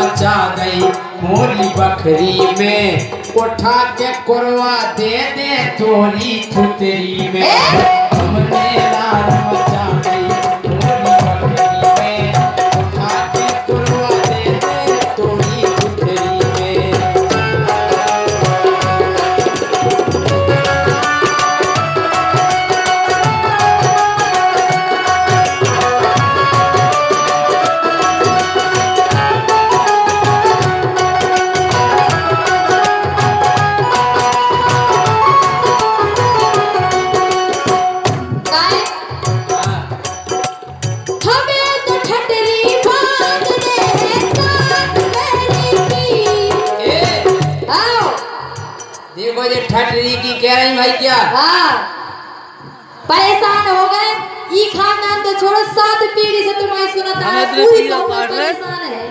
मचा गई मोरी बकरी में। उठा के कुरवा दे दे तोरी छुतरी में। हमने लाल मचा हाँ परेशान हो गए। ई खानदान तो छोड़ो सात पीढ़ी से तुम्हारी सुनता तो है पूरी कौम परेशान है।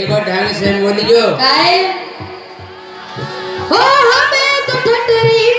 एक बार ढंग से बोलियो। काय हो हमें तो ठटरी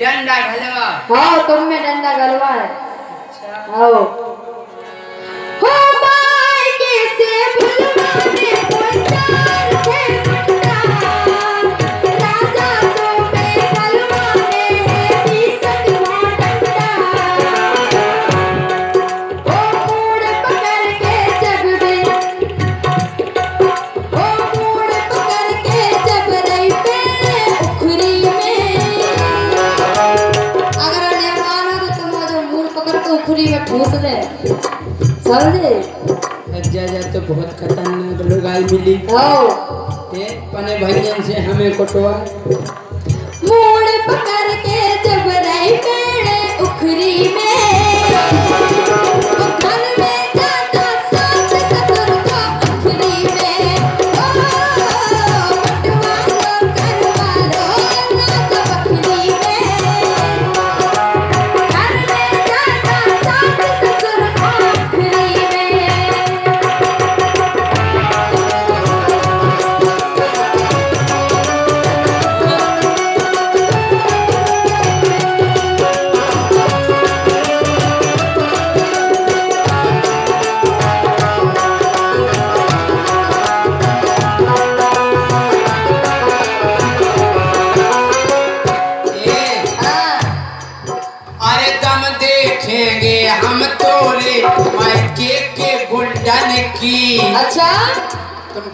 डंडा घलवा। हाँ तुम में डंडा घलवा है। अच्छा। आओ। हो के से भूसले समझे? अज्जा जा तो बहुत खतरनाक लुगाई मिली। आओ। ते पने भैया से हमें कटवा। मोर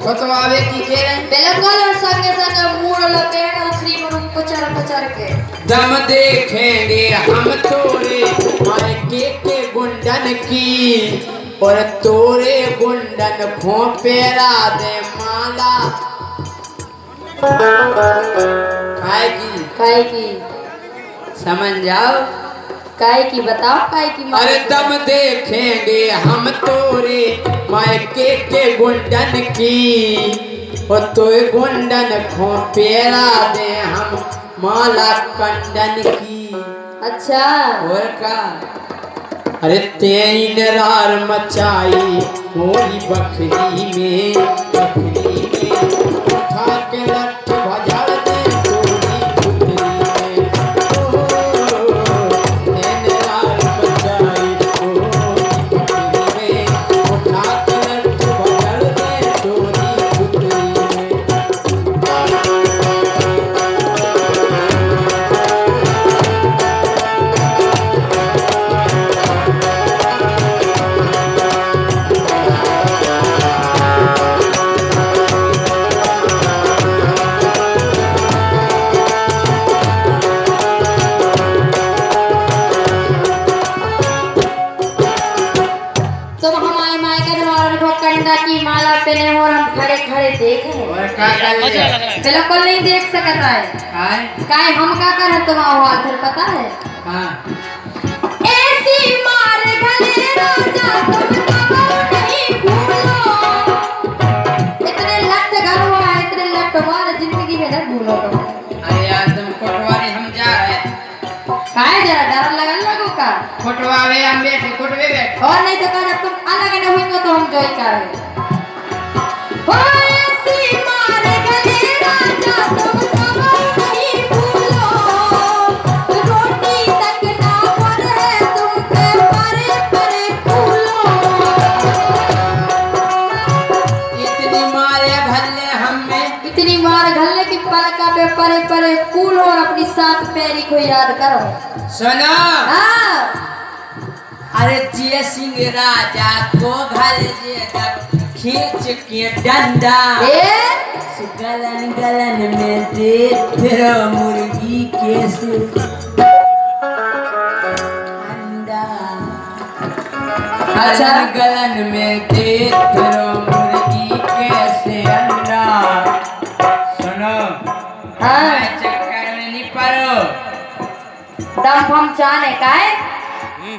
की कह रहे बिल्कुल और संगे संगे मूड लपेट उखरी में पचर पचर के। दम देखेंगे हम तोरे मायके के गुंडन की। और तोरे गुंडन खोपेरा दे माला। काय की? काय की? समझ जाओ। काय की? बताओ काय की अरे दम देखेंगे हम तोरे मायके के गुंडन की और तो गुंडन खोपेरा दे हम माला कंडन की। अच्छा। और का? अरे तेरी नरार मचाई मोरी बकरी में बकरी देख। रहे हैं। और का कर बिल्कुल नहीं देख सकता है। हाय। काय हम का कर तुम हाथ फिर पता है? हाँ। ऐसी मार गले राजा तुम कबो नहीं भूलो। इतने लट गलवा है इतने लट मार ज़िंदगी में न भूलो तुम। अरे यार तुम कोटवारी हम जा रहे काय जरा डर लगन लगो का? कोटवावे हम बैठे कोटवे बैठे। और नहीं तो कर तुम अलग न हुई तो हम जोई कर हो को याद करो। सुनो। हाँ। अरे जय सिंह राजा को घर खींच के डंडा। गलन गलन में दे मुर्गी के से अच्छा। गलन में दे दंभम जाने का है। हम्म।